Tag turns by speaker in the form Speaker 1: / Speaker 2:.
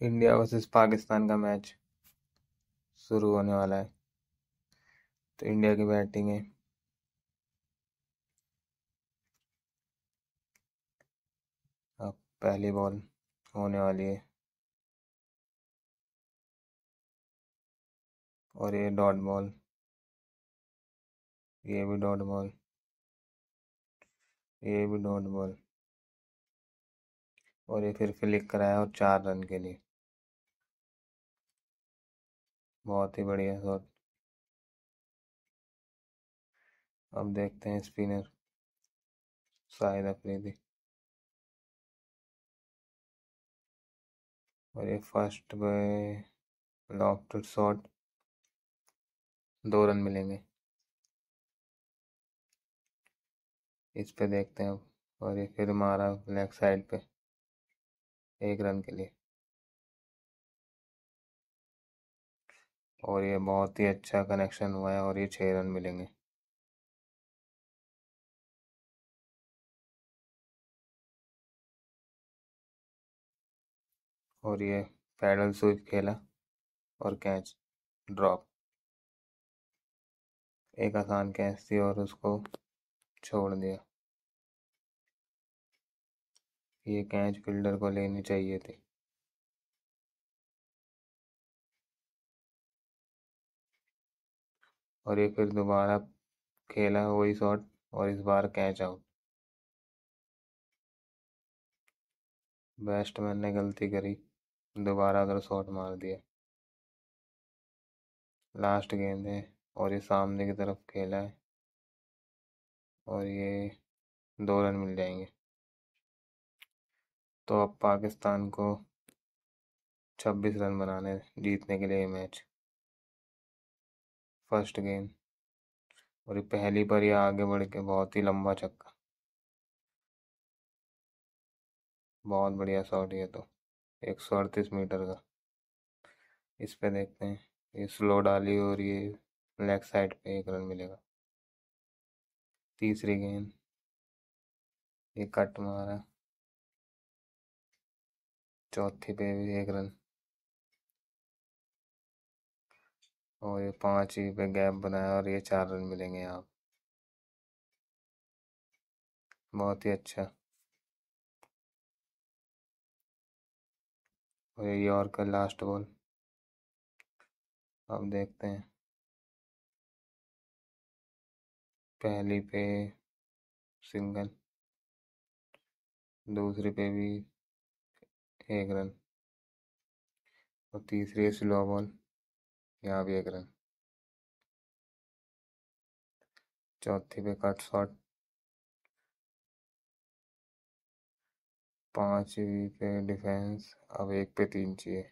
Speaker 1: India versus Pakistan का match शुरू होने वाला है। तो इंडिया की बैटिंग है। अब पहली बॉल होने वाली है। और ये डॉट बॉल, ये भी डॉट बॉल, ये भी डॉट बॉल। और ये फिर फ्लिक कराया और चार रन के लिए। बहुत ही बढ़िया शॉट अब देखते हैं स्पिनर। शाहिद अफरीदी और ये फ़र्स्ट बाय लॉफ्टेड शॉट। दो रन मिलेंगे। इस पे देखते हैं अब। और ये फिर मारा लेग साइड पे। एक रन के लिए। और ये बहुत ही अच्छा कनेक्शन हुआ है और ये छः रन मिलेंगे। और ये पैडल स्विप खेला और कैच ड्रॉप। एक आसान कैच थी और उसको छोड़ दिया। ये कैच फील्डर को लेनी चाहिए थी। और ये फिर दोबारा खेला वही शॉट और इस बार कैच आउट बैट्समैन ने गलती करी, दोबारा अगर शॉट मार दिया। लास्ट गेंद है और ये सामने की तरफ़ खेला है। और ये दो रन मिल जाएँगे। तो अब पाकिस्तान को 26 रन बनाने जीतने के लिए मैच फ़र्स्ट गेंद और ये पहली पर ये आगे बढ़ के बहुत ही लंबा चक्का बहुत बढ़िया शॉट ये तो। एक सौ अड़तीस मीटर का। इस पे देखते हैं। ये स्लो डाली और ये लेग साइड पे एक रन मिलेगा। तीसरी गेंद। ये कट मारा। चौथी पे भी एक रन। और ये पाँच ही पे गैप बनाया और ये चार रन मिलेंगे यहाँ। बहुत ही अच्छा। और ये और का लास्ट बॉल अब देखते हैं। पहली पे सिंगल दूसरी पे भी एक रन। और तीसरी स्लो बॉल यहाँ भी एक रन चौथी पे कट शॉट। पांचवी पे डिफेंस। अब एक पे तीन चाहिए।